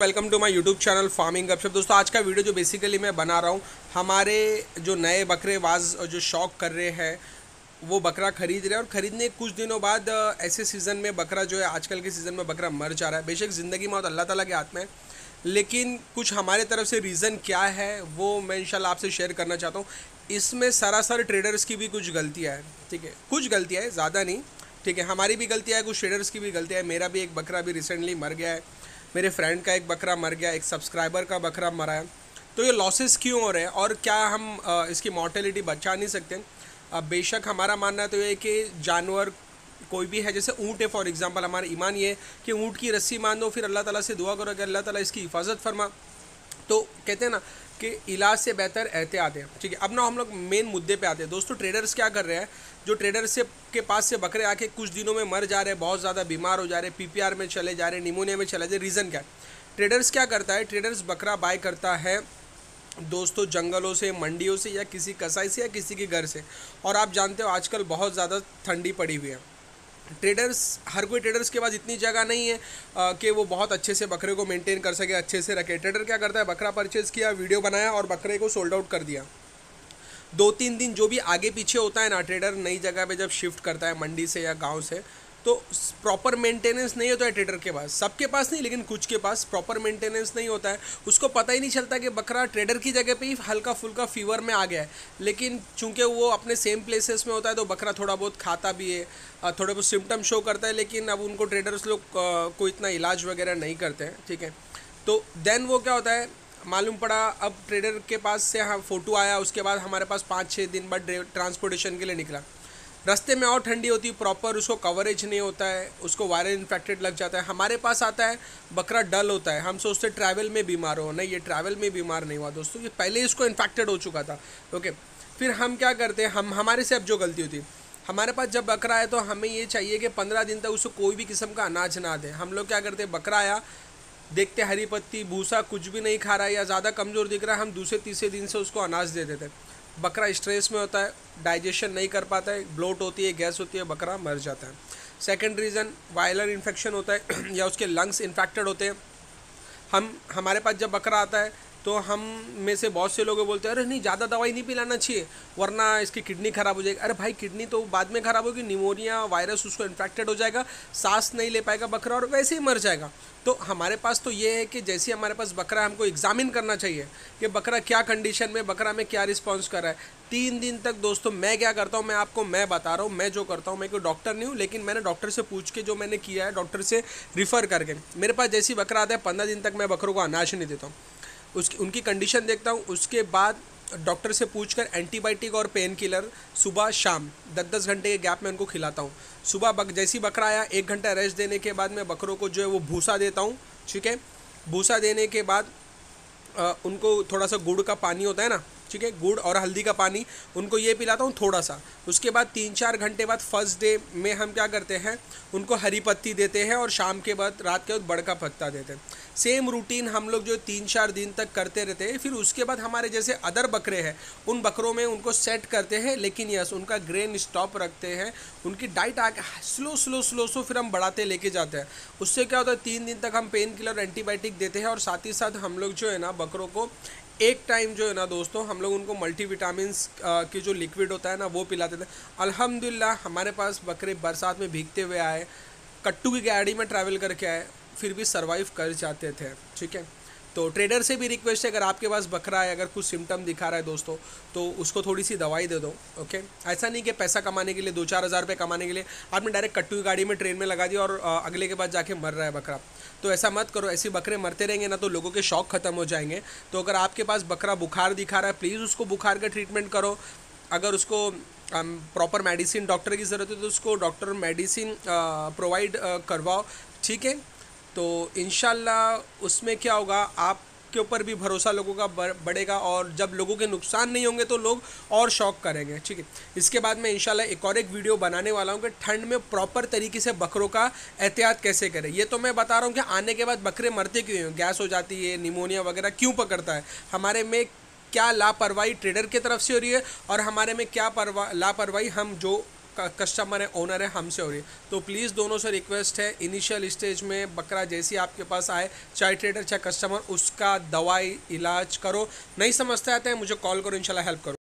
Welcome to my YouTube channel farming गपशप। दोस्तों, आज का वीडियो जो बेसिकली मैं बना रहा हूँ, हमारे जो नए बकरेबाज जो शौक कर रहे हैं, वो बकरा खरीद रहे हैं और ख़रीदने कुछ दिनों बाद ऐसे सीज़न में बकरा जो है, आजकल के सीज़न में बकरा मर जा रहा है। बेशक ज़िंदगी मौत अल्लाह ताला के हाथ में है, लेकिन कुछ हमारे तरफ़ से रीज़न क्या है, वो मैं इंशाल्लाह आपसे शेयर करना चाहता हूँ। इसमें सरासर ट्रेडर्स की भी कुछ गलतियाँ हैं, ठीक है? कुछ गलतियाँ है, ज़्यादा नहीं, ठीक है? हमारी भी गलतियाँ है, कुछ ट्रेडर्स की भी गलतियाँ है। मेरा भी एक बकरा भी रिसेंटली मर गया है। मेरे फ्रेंड का एक बकरा मर गया, एक सब्सक्राइबर का बकरा मरा है। तो ये लॉसेस क्यों हो रहे हैं? और क्या हम इसकी मॉर्टेलिटी बचा नहीं सकते? अब बेशक हमारा मानना तो ये कि जानवर कोई भी है, जैसे ऊँट है फॉर एग्जांपल हमारा ईमान ये कि ऊँट की रस्सी मान दो फिर अल्लाह ताला से दुआ करो कि अल्लाह ताला इसकी हिफाजत फरमा। तो कहते हैं ना कि इलाज से बेहतर एहतियात है। ठीक है, अब ना हम लोग मेन मुद्दे पे आते हैं। दोस्तों ट्रेडर्स क्या कर रहे हैं? जो ट्रेडर्स से, के पास से बकरे आके कुछ दिनों में मर जा रहे हैं, बहुत ज़्यादा बीमार हो जा रहे हैं पीपीआर में चले जा रहे निमोनिया में चले जा रहे रीज़न क्या है? ट्रेडर्स क्या करता है? ट्रेडर्स बकरा बाय करता है दोस्तों, जंगलों से, मंडियों से या किसी कसाई से या किसी के घर से। और आप जानते हो, आजकल बहुत ज़्यादा ठंडी पड़ी हुई है। ट्रेडर्स, हर कोई ट्रेडर्स के पास इतनी जगह नहीं है कि वो बहुत अच्छे से बकरे को मेंटेन कर सके, अच्छे से रखे। ट्रेडर क्या करता है? बकरा परचेज़ किया वीडियो बनाया और बकरे को सोल्ड आउट कर दिया। दो तीन दिन जो भी आगे पीछे होता है ना ट्रेडर नई जगह पे जब शिफ्ट करता है, मंडी से या गाँव से तो प्रॉपर मेंटेनेंस नहीं होता है ट्रेडर के पास। सबके पास नहीं, लेकिन कुछ के पास प्रॉपर मेंटेनेंस नहीं होता है। उसको पता ही नहीं चलता कि बकरा ट्रेडर की जगह पे ही हल्का फुल्का फीवर में आ गया है। लेकिन चूँकि वो अपने सेम प्लेसेस में होता है तो बकरा थोड़ा बहुत खाता भी है थोड़े बहुत सिम्टम शो करता है, लेकिन अब उनको ट्रेडर्स लोग को इतना इलाज वगैरह नहीं करते हैं, ठीक है? तो देन वो क्या होता है, मालूम पड़ा, अब ट्रेडर के पास से हाँ फ़ोटो आया, उसके बाद हमारे पास पाँच छः दिन बाद ट्रांसपोर्टेशन के लिए निकला। रास्ते में और ठंडी होती है प्रॉपर उसको कवरेज नहीं होता है, उसको वायरल इन्फेक्टेड लग जाता है। हमारे पास आता है, बकरा डल होता है। हम सोचते ट्रैवल में बीमार हो। नहीं, ये ट्रैवल में बीमार नहीं हुआ दोस्तों, ये पहले इसको इन्फेक्टेड हो चुका था। ओके फिर हम क्या करते हैं? हम, हमारे से अब जो गलती होती, हमारे पास जब बकरा है तो हमें ये चाहिए कि पंद्रह दिन तक उसको कोई भी किस्म का अनाज ना दें। हम लोग क्या करते हैं? बकरा आया, देखते हरी पत्ती, भूसा कुछ भी नहीं खा रहा है या ज़्यादा कमज़ोर दिख रहा है, हम दूसरे तीसरे दिन से उसको अनाज दे देते बकरा स्ट्रेस में होता है डाइजेशन नहीं कर पाता है ब्लोट होती है, गैस होती है, बकरा मर जाता है। सेकेंड रीज़न वायलर इन्फेक्शन होता है, या उसके लंग्स इन्फेक्टेड होते हैं। हम, हमारे पास जब बकरा आता है तो हम में से बहुत से लोग बोलते हैं, अरे नहीं, ज़्यादा दवाई नहीं पिलाना चाहिए, वरना इसकी किडनी ख़राब हो जाएगी। अरे भाई, किडनी तो बाद में ख़राब होगी, निमोनिया वायरस उसको इन्फेक्टेड हो जाएगा, सांस नहीं ले पाएगा बकरा और वैसे ही मर जाएगा। तो हमारे पास तो ये है कि जैसे हमारे पास बकरा हमको एग्जामिन करना चाहिए कि बकरा क्या कंडीशन में, बकरा में क्या रिस्पॉन्स कर रहा है। तीन दिन तक दोस्तों, मैं क्या करता हूँ, मैं आपको, मैं बता रहा हूँ, मैं जो करता हूँ, मैं कोई डॉक्टर नहीं हूँ, लेकिन मैंने डॉक्टर से पूछ के जो मैंने किया है डॉक्टर से रिफ़र करके। मेरे पास जैसी बकरा आता है, पंद्रह दिन तक मैं बकरों को अनाज नहीं देता हूँ। उसकी उनकी कंडीशन देखता हूँ उसके बाद डॉक्टर से पूछकर एंटीबायोटिक और पेन किलर सुबह शाम दस दस घंटे के गैप में उनको खिलाता हूँ। सुबह बक जैसी बकरा आया एक घंटा रेस्ट देने के बाद मैं बकरों को जो है वो भूसा देता हूँ ठीक है? भूसा देने के बाद आ, उनको थोड़ा सा गुड़ का पानी होता है ना ठीक है, गुड़ और हल्दी का पानी, उनको ये पिलाता हूँ थोड़ा सा उसके बाद तीन चार घंटे बाद फ़र्स्ट डे में हम क्या करते हैं, उनको हरी पत्ती देते हैं और शाम के बाद, रात के बाद बड़का पत्ता देते हैं। सेम रूटीन हम लोग जो तीन चार दिन तक करते रहते हैं। फिर उसके बाद हमारे जैसे अदर बकरे हैं, उन बकरों में उनको सेट करते हैं, लेकिन यस उनका ग्रेन स्टॉप रखते हैं। उनकी डाइट आके स्लो स्लो स्लो स्लो फिर हम बढ़ाते, लेके जाते हैं। उससे क्या होता है, तीन दिन तक हम पेन किलर एंटीबायोटिक देते हैं और साथ ही साथ हम लोग जो है ना, बकरों को एक टाइम जो है ना दोस्तों, हम लोग उनको मल्टी विटामिन की जो लिक्विड होता है ना, वो पिलाते थे। अल्हम्दुलिल्लाह, हमारे पास बकरे बरसात में भीगते हुए आए, कट्टू की गाड़ी में ट्रैवल करके आए, फिर भी सर्वाइव कर जाते थे, ठीक है? तो ट्रेडर से भी रिक्वेस्ट है, अगर आपके पास बकरा है, अगर कुछ सिम्टम दिखा रहा है दोस्तों तो उसको थोड़ी सी दवाई दे दो ओके ऐसा नहीं कि पैसा कमाने के लिए दो चार हज़ार रुपये कमाने के लिए, आपने डायरेक्ट कट्टू की गाड़ी में ट्रेन में लगा दिया और अगले के बाद जाके मर रहा है बकरा। तो ऐसा मत करो, ऐसे बकरे मरते रहेंगे, ना तो लोगों के शौक ख़त्म हो जाएँगे। तो अगर आपके पास बकरा बुखार दिखा रहा है प्लीज़ उसको बुखार का ट्रीटमेंट करो। अगर उसको प्रॉपर मेडिसिन डॉक्टर की ज़रूरत है तो उसको डॉक्टर मेडिसिन प्रोवाइड करवाओ, ठीक है? तो इन उसमें क्या होगा आप के ऊपर भी भरोसा लोगों का बढ़ेगा और जब लोगों के नुकसान नहीं होंगे तो लोग और शौक करेंगे, ठीक है? इसके बाद मैं इंशाल्लाह एक और एक वीडियो बनाने वाला हूँ कि ठंड में प्रॉपर तरीके से बकरों का एहतियात कैसे करें। ये तो मैं बता रहा हूँ कि आने के बाद बकरे मरते क्यों हैं? गैस हो जाती है, निमोनिया वगैरह क्यों पकड़ता है? हमारे में क्या लापरवाही ट्रेडर की तरफ़ से हो रही है और हमारे में क्या लापरवाही हम जो कस्टमर है ओनर है, हमसे हो रही है। तो प्लीज़ दोनों से रिक्वेस्ट है इनिशियल स्टेज में बकरा जैसी आपके पास आए, चाहे ट्रेडर चाहे कस्टमर उसका दवाई इलाज करो। नहीं समझते आते हैं, मुझे कॉल करो इंशाल्लाह हेल्प करो।